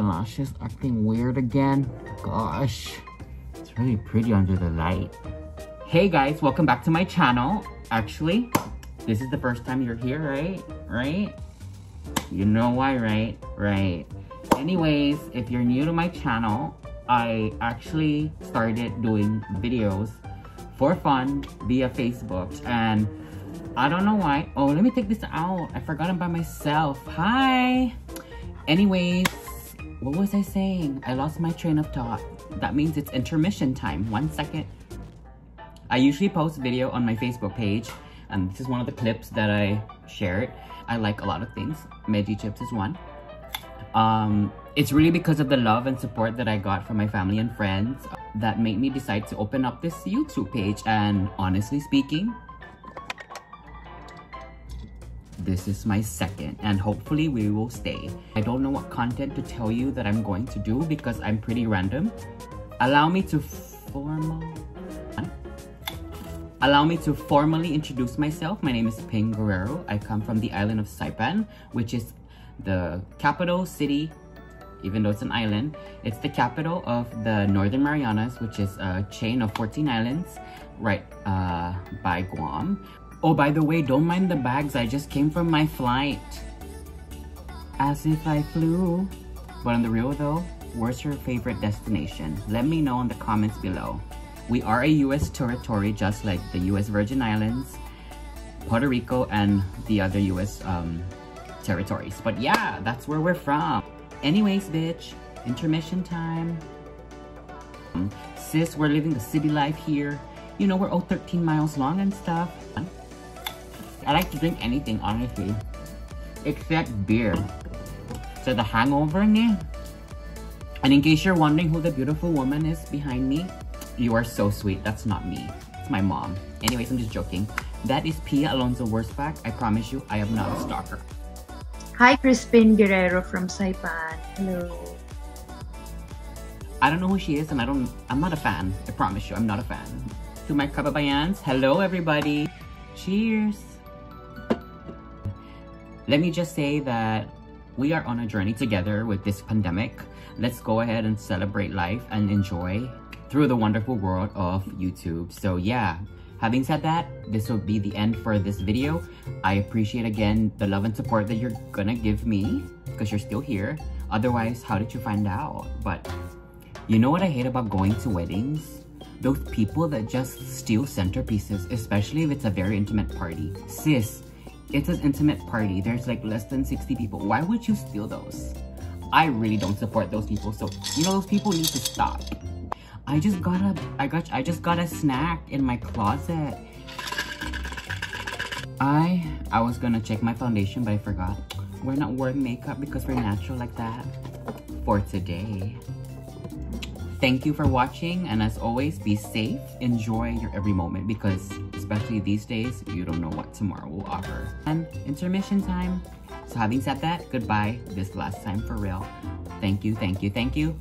lashes acting weird again. Gosh, it's really pretty under the light. Hey guys, welcome back to my channel. Actually, this is the first time you're here, right? Right? You know why, right? Right. Anyways, if you're new to my channel, I actually started doing videos for fun via Facebook and I don't know why. Oh, let me take this out. I forgot it by myself. Hi. Anyways, what was I saying? I lost my train of thought. That means it's intermission time. One second. I usually post video on my Facebook page and this is one of the clips that I shared. I like a lot of things. Meji chips is one. Um, it's really because of the love and support that I got from my family and friends that made me decide to open up this YouTube page. And honestly speaking, this is my second and hopefully we will stay. I don't know what content to tell you that I'm going to do because I'm pretty random. Allow me to formal Allow me to formally introduce myself. My name is Ping Guerrero. I come from the island of Saipan, which is the capital city, even though it's an island. It's the capital of the Northern Marianas, which is a chain of 14 islands right uh, by Guam. Oh, by the way, don't mind the bags. I just came from my flight. As if I flew. But on the real though, where's your favorite destination? Let me know in the comments below. We are a US territory just like the US Virgin Islands, Puerto Rico, and the other US um, territories. But yeah, that's where we're from. Anyways, bitch, intermission time. Sis, we're living the city life here. You know, we're all 13 miles long and stuff. I like to drink anything, honestly. Except beer. So the hangover niya. And in case you're wondering who the beautiful woman is behind me, you are so sweet. That's not me. It's my mom. Anyways, I'm just joking. That is Pia Alonzo Wurtzbach. I promise you, I am not a stalker. Hi, Crispin Guerrero from Saipan. Hello. I don't know who she is and I don't, I'm not a fan. I promise you, I'm not a fan. To my kababayans, hello everybody. Cheers. Let me just say that we are on a journey together with this pandemic. Let's go ahead and celebrate life and enjoy through the wonderful world of YouTube. So yeah, having said that, this will be the end for this video. I appreciate again the love and support that you're gonna give me because you're still here. Otherwise, how did you find out? But you know what I hate about going to weddings? Those people that just steal centerpieces, especially if it's a very intimate party. Sis, it's an intimate party. There's like less than 60 people. Why would you steal those? I really don't support those people. So, you know, those people need to stop. I just got a, I got, I just got a snack in my closet. I, I was gonna check my foundation, but I forgot. We're not wearing makeup because we're natural like that for today. Thank you for watching, and as always, be safe. Enjoy your every moment because, especially these days, you don't know what tomorrow will offer. And intermission time. So having said that, goodbye this last time for real. Thank you, thank you, thank you.